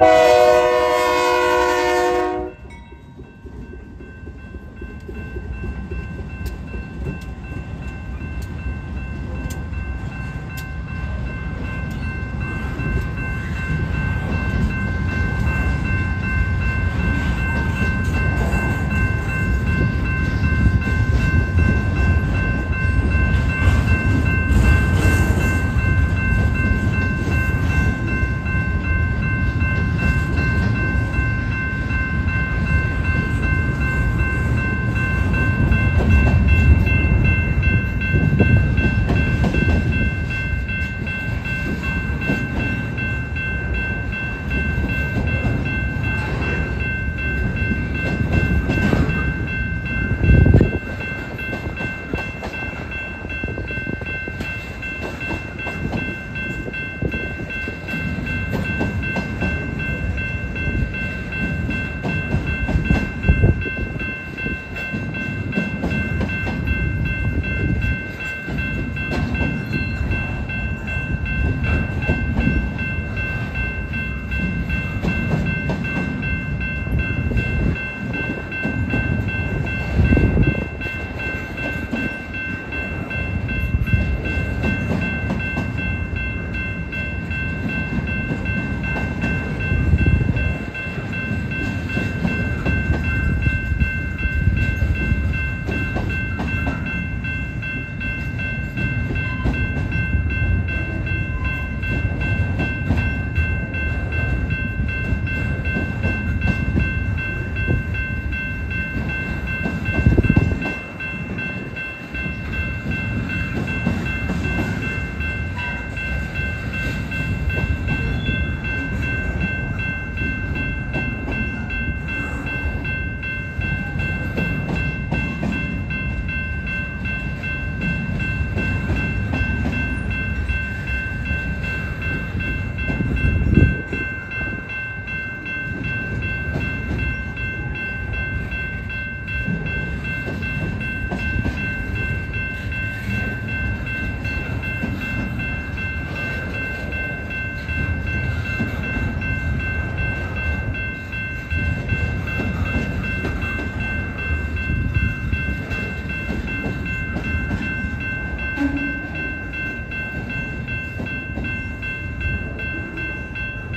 Bye.